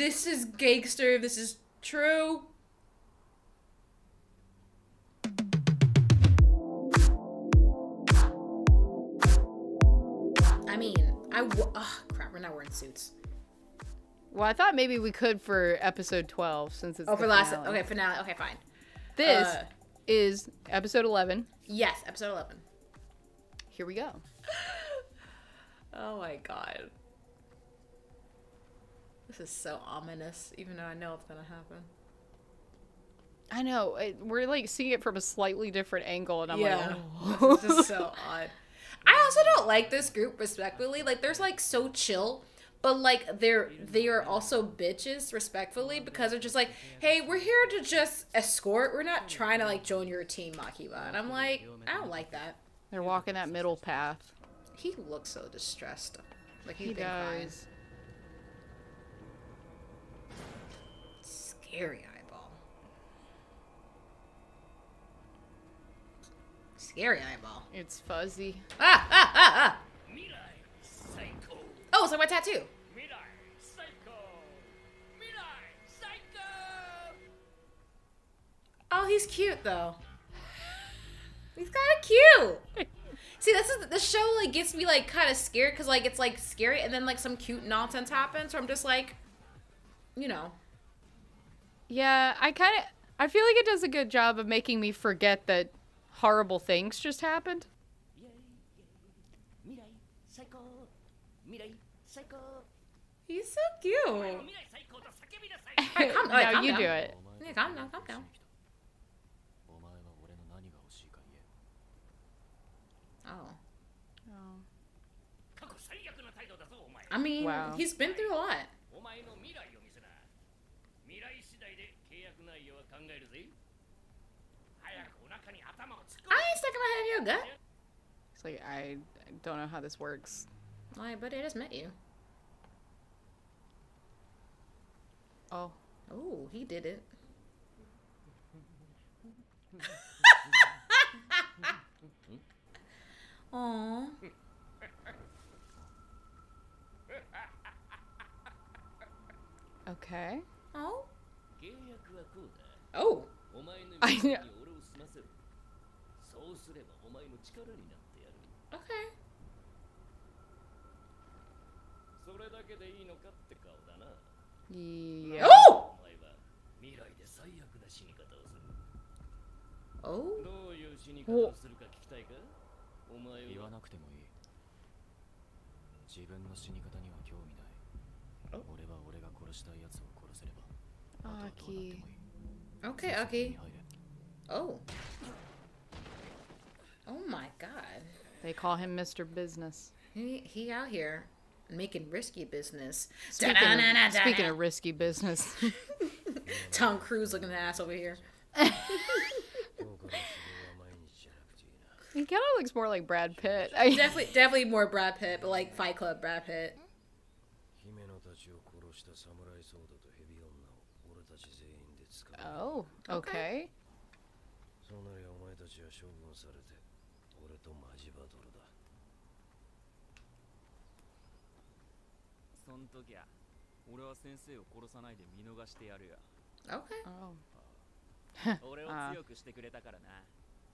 this is gangster. This is true. I mean, I w- oh, crap. We're not wearing suits. Well, I thought maybe we could for episode 12 since it's Oh, for last. finale. Okay, finale. Okay, fine. This Uh, is episode 11. Yes, episode eleven. Here we go. Oh my god. This is so ominous, even though I know it's gonna happen. I know. It, we're like seeing it from a slightly different angle and I'm yeah. like, oh. This is so odd. I also don't like this group respectfully. Like there's like so chill, but like they're they are also bitches respectfully because they're just like, hey, we're here to just escort. We're not trying to like join your team, Makima. And I'm like, I don't like that. They're walking that middle path. He looks so distressed. Like he's He crying. does. Scary eyeball. Scary eyeball. It's fuzzy. Ah, ah, ah, ah. Oh, it's like my tattoo. Oh, he's cute though. He's kind of cute. See, this is the show like gets me like kind of scared because like it's like scary and then like some cute nonsense happens. So I'm just like, you know, yeah, I kind of I feel like it does a good job of making me forget that horrible things just happened. He's so cute. right, calm, calm you down. do it. Yeah, calm down, calm down. Oh. oh. I mean, wow. he's been through a lot. I ain't sticking my head in your gut. It's like I I don't know how this works. Like, but I just met you. Oh. Oh, he did it. Aww. Okay. Oh. Oh. I 未 know. 来に俺を済ませるそうすればお前の力になってやる Okay. それだけでいいのかって顔だな Yeah. Oh. お前は未来で最悪な死に方をする Oh. どういう死に方をするか聞きたいかお前は言わなくてもいい自分の死に方には興味ない俺は俺が殺したい奴を殺せればあとはどうなってもいい Okay, Aki. Oh. Oh my god. They call him Mr. Business. He, he out here making risky business. Speaking, of, speaking of risky business. Tom Cruise looking ass over here. he kind of looks more like Brad Pitt. Definitely, definitely more Brad Pitt, but like Fight Club Brad Pitt. oh, okay. そうなりゃお前たちは処分されて俺とマジバトルだそん時は俺は先生を殺さないで見逃してやるよ Okay. Oh. 俺をあー強くしてくれたからな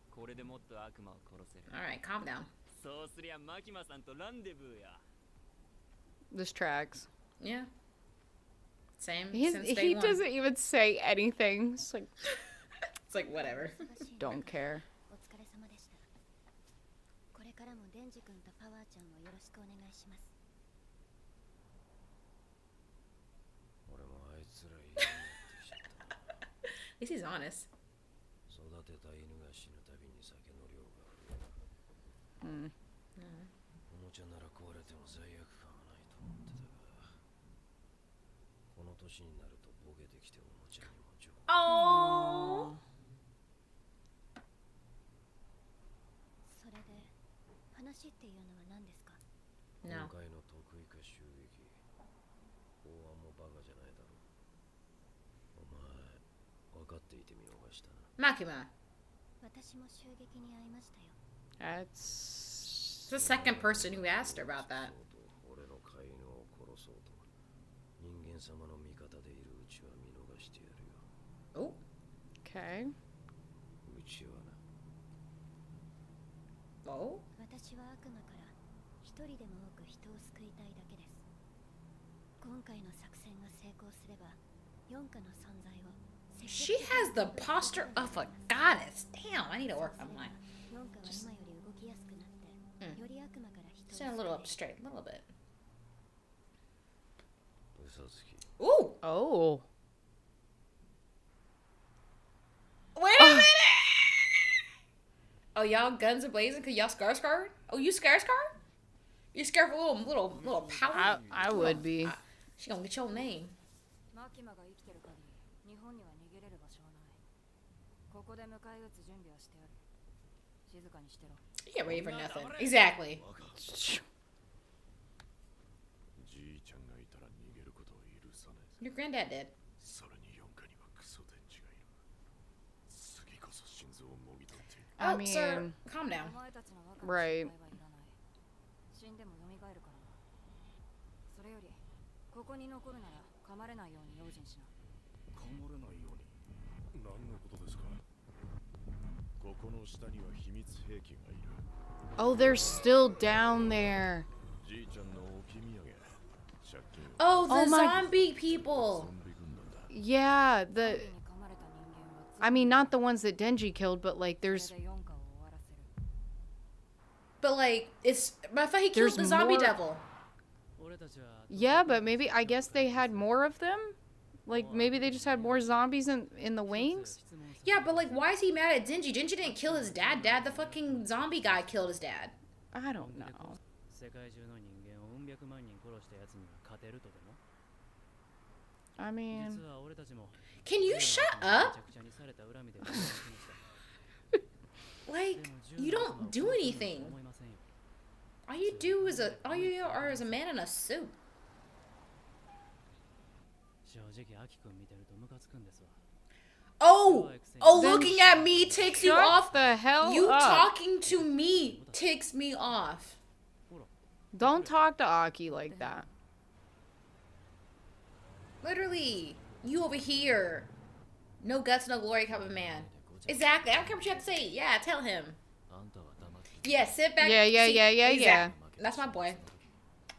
これでもっと悪魔を殺せる Alright, calm down. そうすりゃマキマさんとランデブーや This tracks. Yeah. Same. He, he doesn't even say anything. It's like, it's like whatever. Don't care. At least he's honest. Mm. Mm. 年になるとボケてきておもちゃにも情 Oh. それで話っていうのは何ですか？No. 今回の得意か襲撃法案もバカじゃないだろうお前分かっていて見逃したな Makima. 私も襲撃に遭いましたよ That's. The second person who asked her about that. そう Oh, Okay. Oh? She has the posture of a goddess. Damn, I need to work on mine. Just... Mm. Sound a little up straight, a little bit. 嘘つき Ooh! Oh. Wait a minute! Oh, y'all guns are blazing because y'all scar scarred? Oh, you scar scarred? You scared for a little, little, little power? I I would be. She gonna get your name. マキマが生きてる限り日本には逃げれる場所はないここで迎え撃つ準備はしてある静かにしてろ You get ready for nothing. Exactly. Your granddad did. Oh, I oh, mean, sir, calm down. Right. Oh, they're still down there. Oh, the oh zombie people. Yeah, the. I mean, not the ones that Denji killed, but like there's. But like it's my thought he killed the zombie more... devil. Yeah, but maybe I guess they had more of them. Like maybe they just had more zombies in in the wings. Yeah, but like why is he mad at Denji? Denji didn't kill his dad. Dad, the fucking zombie guy killed his dad. I don't know. I mean, 実は俺たちも Can you shut め up? ちゃくちゃにされた恨みで殺しました Like, でも銃 you の don't 弾は do 殺せると anything. 思いませんよ All you do is a. All you are is a man in a suit. 正直アキ君見てるとムカつくんですわ Oh, oh, Then looking at me takes you shut off. the hell You up. talking to me ticks me off. Don't talk to Aki like that. Literally. You over here. No guts, no glory type of man. Exactly. I don't care what you have to say. Yeah, tell him. Yeah, sit back. Yeah, yeah, yeah, yeah, exactly. yeah. That's my boy.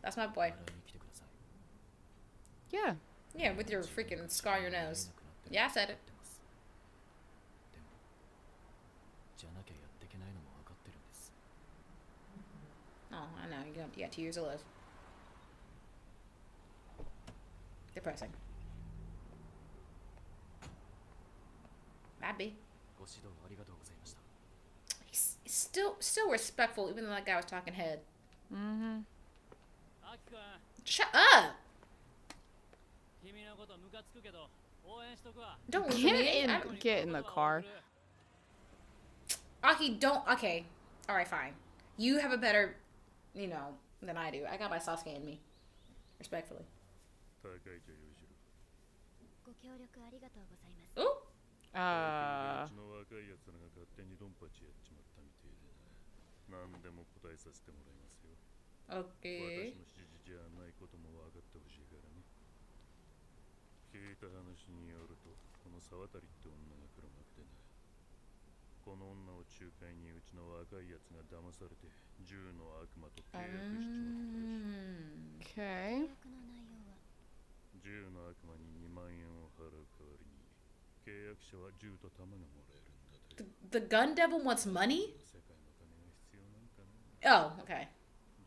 That's my boy. Yeah. Yeah, with your freaking scar on your nose. Yeah, I said it. Oh, I know. You got, you got two years to live. Depressing. Might be. He's still still respectful, even though that guy was talking head. Mm-hmm. Shut up! Don't get in. Get in the car. Aki, don't. Okay. All right, fine. You have a better, you know, than I do. I got my Sasuke in me, respectfully. ご協力ありがとうございます。Uh. うちの若いやつらが勝手にドンパチやっちまったみてえでな何でも答えさせてもらいますよ Okay. 私の指示じゃないことも分かってほしいからね。聞いた話によるとこの沢渡って女が黒幕でな。この女を仲介にうちの若いやつが騙されて銃の悪魔と契約しちまったらしい。Okay. 契約の内容は銃の悪魔に2万円を払う代わりに契約者は銃と弾がもらえるんだと The, the gun devil wants money? 世界の金が必要なんかな Oh, okay.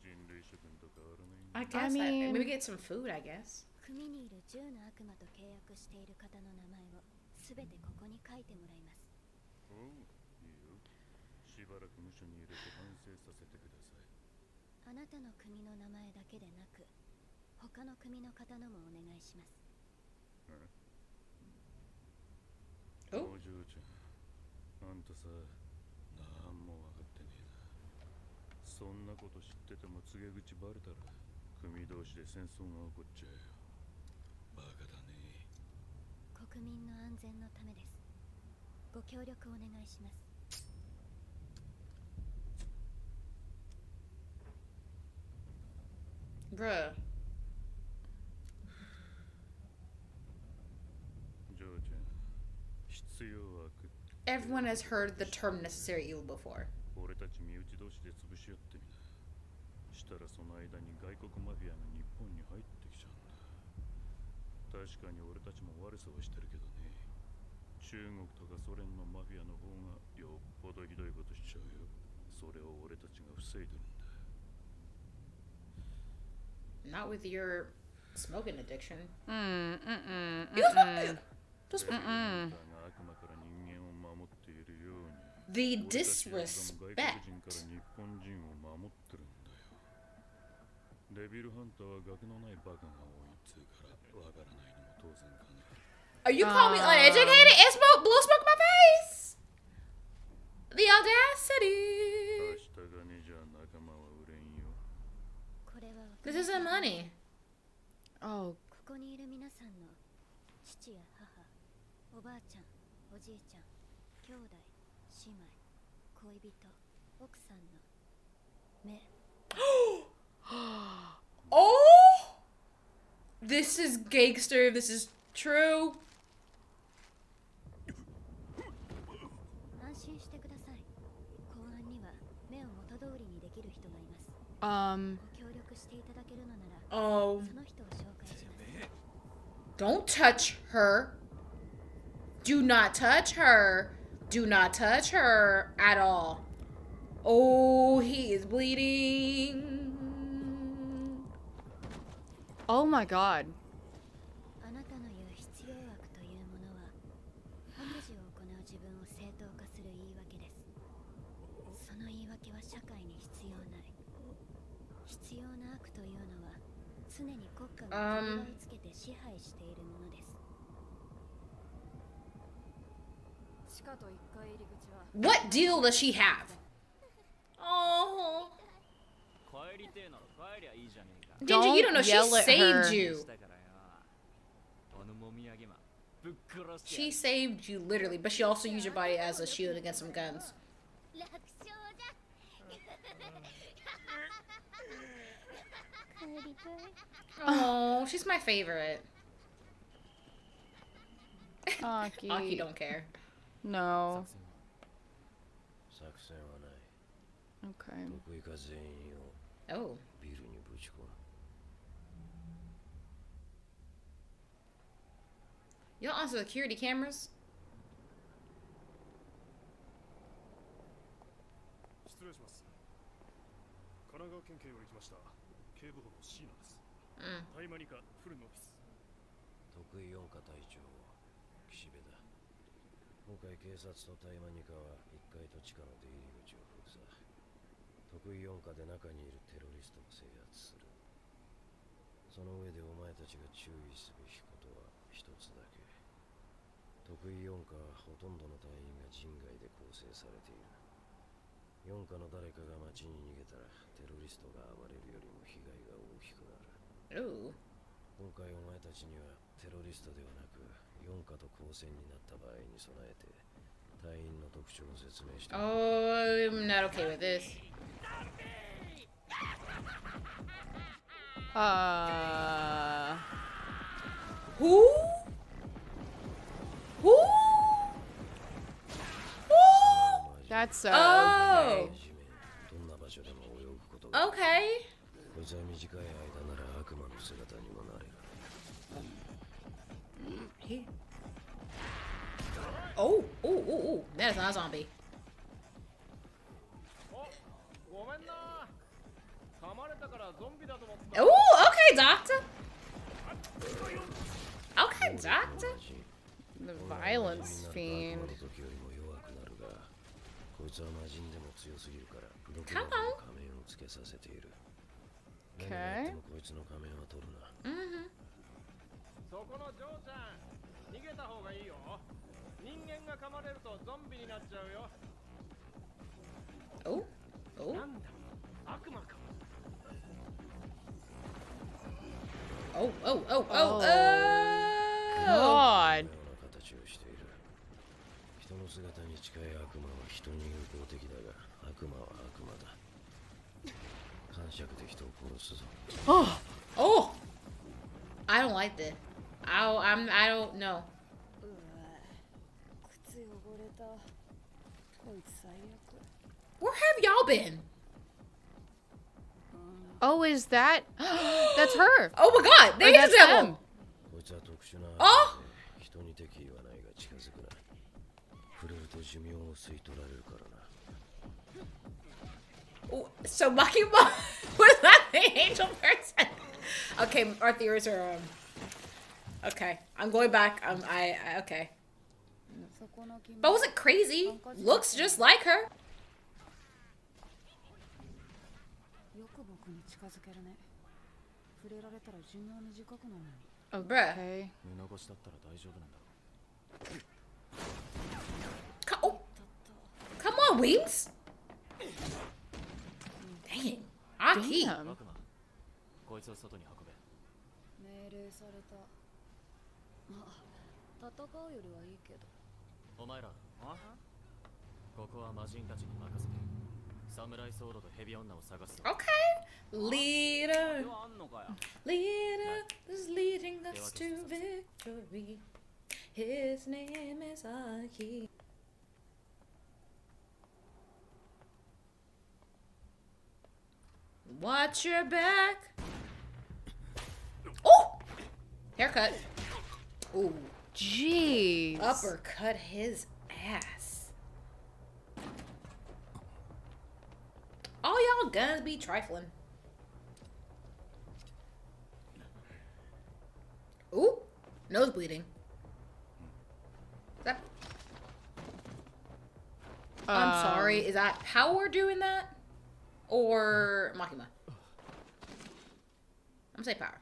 人類諸君と変わらないん I だ guess. I mean- maybe get some food. I guess. 組にいる銃の悪魔と契約している方の名前をすべてここに書いてもらいますおういいよしばらく無所に入れて反省させてくださいあなたの組の名前だけでなく 他の組の方のもお願いします。お？お嬢ちゃん。あんたさなんも分かってねえな。そんなこと知ってても告げ口バレたら組同士で戦争が起こっちゃうよ。バカだね。国民の安全のためです。ご協力お願いします。Bruh. Everyone has heard the term necessary evil before. Not with your smoking addiction. Mm, mm, mm, mm, mm. Just だが悪魔から人間を守っているように the 俺たちはその disrespect. 外国人から日本人を守ってるんだよデビルハンターは学のないバカが多いっつうからわからないのも当然かね Are you calling me Uh. uneducated? It smoke blue smoke in my face. The audacity. 明日がねじゃ仲間は売れんよこれは This isn't money. Oh, ここにいる皆さんの父や母おばあちゃん おじいちゃん兄弟姉妹恋人奥さんの目 Oh, this is gangster. This is true. 安心してください公安には目を元通りにできる人がいます um, ご協力していただけるのなら Oh, その人を紹介します don't touch her. do not touch her. Do not touch her at all. Oh, he is bleeding. oh my god. あ What deal does she have? Oh. Don't you don't know she saved her. you. She saved you literally, but she also used your body as a shield against some guns. Oh, she's my favorite. Aki, Aki don't care. No. Okay. Oh. You don't answer security cameras? Mm. 今回警察とタイマニカは1階と地下の出入り口を封鎖。得意四課で中にいるテロリストを制圧する。その上でお前たちが注意すべきことは一つだけ。得意四課はほとんどの隊員が人外で構成されている。四課の誰かが街に逃げたらテロリストが暴れるよりも被害が大きくなる.今回お前たちにはテロリストではなく四課と交戦になった場合に備えて隊員の特徴を説明して Oh, I'm not okay with this. Uh. Who? Who? Who? That's uh. Oh. okay. 地面どんな場所でも泳ぐことが Okay. こいつは短い Oh, oh, oh, oh. That is a zombie. Oh, okay, doctor. Okay, doctor. The violence fiend. Come on. Okay. Mm-hmm. そこのジョーちゃん逃げた方がいいよ人間が噛まれるとゾンビになっちゃうよ Oh, oh, なんだ悪魔か oh, oh, oh, oh, oh. Oh. God. ような形をしている人の姿に近い悪魔は人に有効的だが悪魔は悪魔だ感触で人を殺すぞ Oh, I don't like this. I, I'm, I don't know. うわ靴汚れた Where have y'all been? Oh, is that? That's her. Oh my god, Or they that's devil. them. こいつは特殊なあ人に敵意はないが近づくな触れると寿命を吸い取られるからな Oh, So Makima was not the angel person. Okay, our theories are. Um, Okay, I'm going back. Um, I, I okay. But was it crazy. Looks just like her. Oh, bruh. Co oh. Come on, Wings! Dang. Aki. Damn. まあ戦うよりはいいけどお前らここは魔人たちに任せてサムライソードとヘビ女を探すぞ Okay. Leader. あんのかよ Leader is leading us to victory. His name is Aki. Watch your back. Oh! Haircut. Ooh. Jeez. Uppercut his ass. All y'all guns be trifling. Ooh, nose bleeding. Is that, I'm Um, sorry. Is that Power doing that, or Makima? I'm gonna say Power.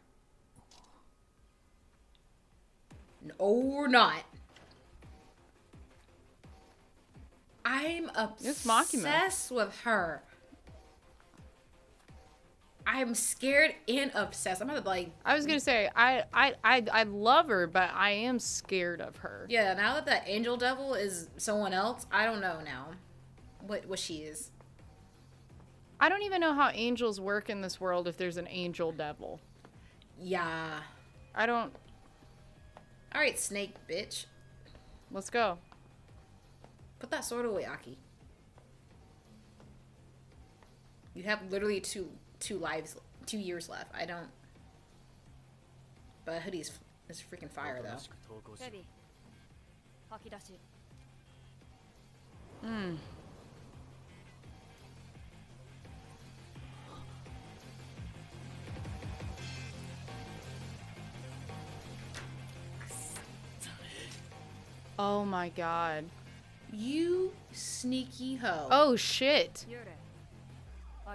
No, or not. I'm obsessed with her. I'm scared and obsessed. I'm gonna like, I was gonna say I, I I I love her, but I am scared of her. yeah. Now that that angel devil is someone else, I don't know now what what she is. I don't even know how angels work in this world if there's an angel devil. Yeah. I don't. All right, snake bitch. Let's go. Put that sword away, Aki. You have literally two two lives, two years left. I don't. But hoodie's is freaking fire though. Hmm. Oh my god. You sneaky hoe. Oh shit. Oh,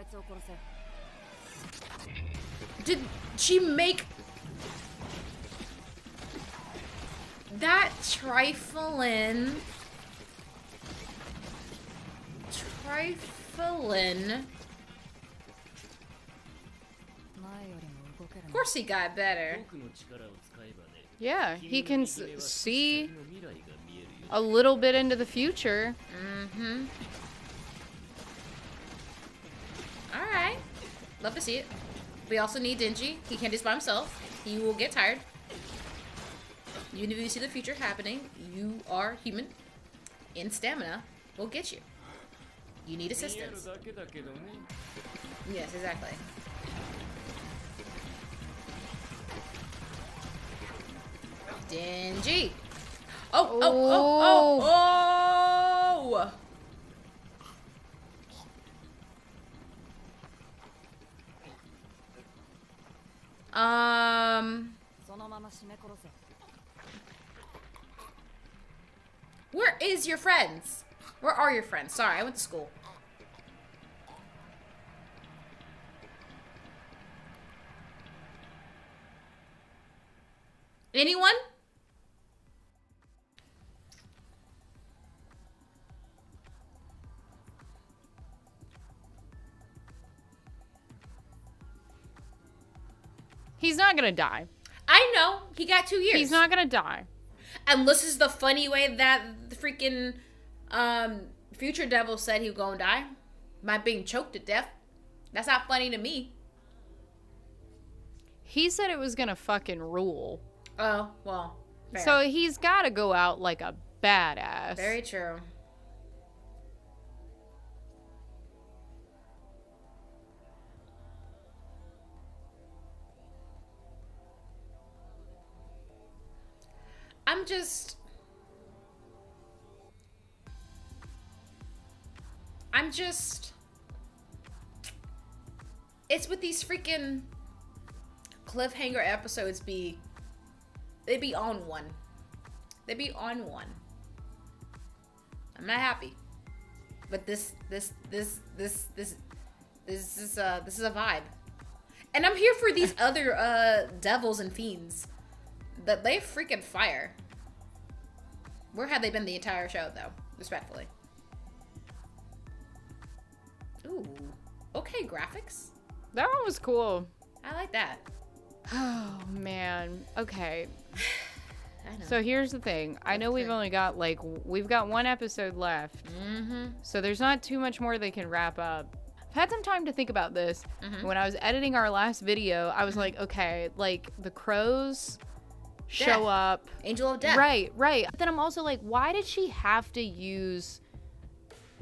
Did she make that trifling trifling Of course he got better. Yeah, he can see a little bit into the future. Mm-hmm. All right. Love to see it. We also need Denji. He can't do this by himself. He will get tired. You if you see the future happening. You are human. In stamina will get you. You need assistance. Yes, exactly. Denji! oh, oh, oh, oh, oh! Um. Where is your friends? Where are your friends? Sorry, I went to school. Anyone? He's not gonna die. I know he got two years. He's not gonna die. And this is the funny way that the freaking um, future devil said he was gonna die by being choked to death. That's not funny to me. He said it was gonna fucking rule. Oh well. Fair. So he's gotta go out like a badass. very true. I'm just. I'm just. It's with these freaking cliffhanger episodes be. They be on one. They be on one. I'm not happy. But this this this this this this is uh this is a vibe. And I'm here for these other uh devils and fiends. That they freaking fire. Where have they been the entire show though? Respectfully. Ooh. Okay, graphics. That one was cool. I like that. Oh man. Okay. I know. So here's the thing. I know we've Okay. only got like we've got one episode left. mm-hmm. So there's not too much more they can wrap up. I've had some time to think about this. Mm -hmm. When I was editing our last video, I was like, okay, like the crows show Death. up. Angel of Death. Right, right. But then I'm also like, why did she have to use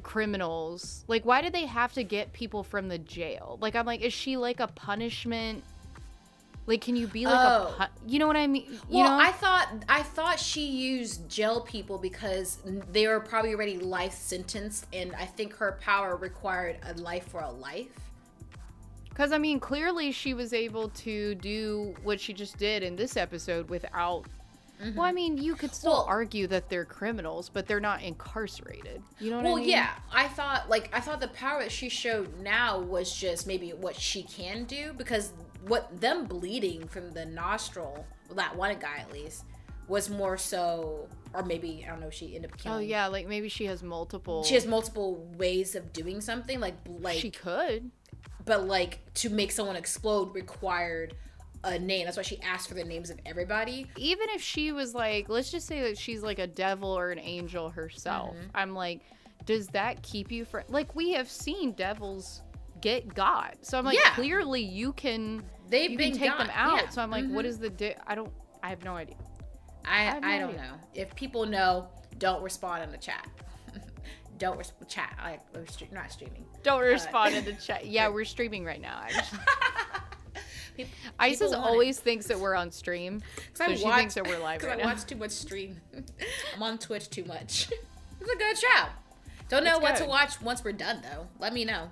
criminals? Like, why did they have to get people from the jail? Like, I'm like, is she like a punishment? Like, can you be like Oh. a, you know what I mean? You Well, know? I thought I thought she used jail people because they were probably already life sentenced, and I think her power required a life for a life. Because, I mean, clearly she was able to do what she just did in this episode without. Well, I mean, you could still Mm-hmm. Well- argue that they're criminals, but they're not incarcerated. You know what Well, I mean? yeah, I thought like I thought the power that she showed now was just maybe what she can do because what them bleeding from the nostril, well, that one guy at least, was more so, or maybe I don't know. She ended up killing. Oh, yeah, like maybe she has multiple. She has multiple ways of doing something, like like she could. But like to make someone explode required a name. That's why she asked for the names of everybody. even if she was like, let's just say that she's like a devil or an angel herself, Mm-hmm. I'm like, does that keep you from like we have seen devils get God? So I'm like, Yeah. clearly you can They've you been can take them out. yeah. So I'm like, what Mhm. is the di- I don't I have no idea. I have no I, don't idea. know. If people know, don't respond in the chat. Don't res- chat. I we're stre- not streaming. Don't respond in the chat. Yeah, we're streaming right now. Actually. Peop- Isis people want it. always thinks that we're on stream, so I she watch- thinks that we're live 'cause right I now. watch too much stream. I'm on Twitch too much. it's a good show. Don't know It's what to watch once we're done though. Let me know.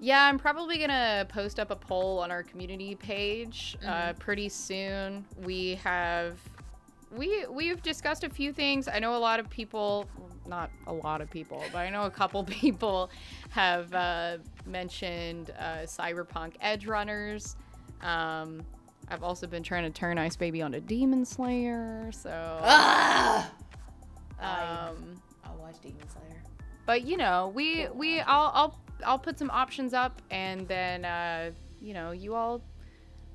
Yeah, I'm probably gonna post up a poll on our community page uh, Mm-hmm. pretty soon. We have we we've discussed a few things. I know a lot of people, not a lot of people, but I know a couple people have uh, mentioned uh, Cyberpunk Edge Runners. Um, I've also been trying to turn Ice Baby onto Demon Slayer, so Ah! um, I'll watch Demon Slayer. but you know we we I'll I'll I'll put some options up and then uh you know you all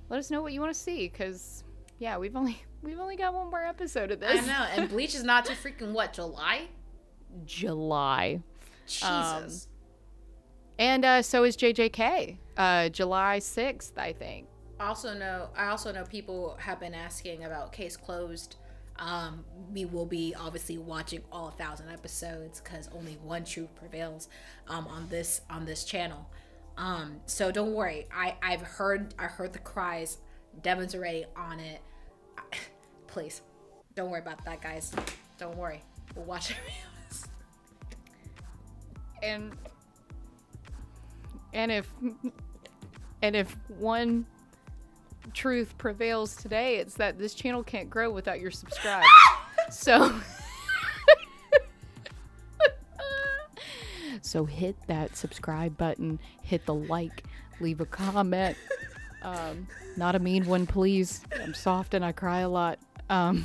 let us know what you want to see because yeah we've only we've only got one more episode of this. I know. And Bleach is not to freaking what July. July Jesus. and uh so is JJK uh July 6th I think I also know I also know people have been asking about case closed. Um, we will be obviously watching all thousand episodes because only one truth prevails um, on this on this channel. Um, so don't worry. I I've heard I heard the cries. Devin's already on it. Please, don't worry about that, guys. Don't worry. We'll watch it. and and if and if one truth prevails today it's that this channel can't grow without your subscribe. So so hit that subscribe button hit the like leave a comment. Um not a mean one please. I'm soft and i cry a lot. Um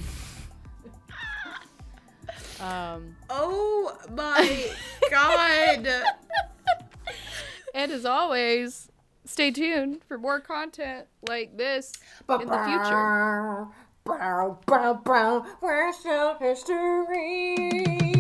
um Oh my god. And as always, stay tuned for more content like this in the future. Brow, brow, brow. Where's your history?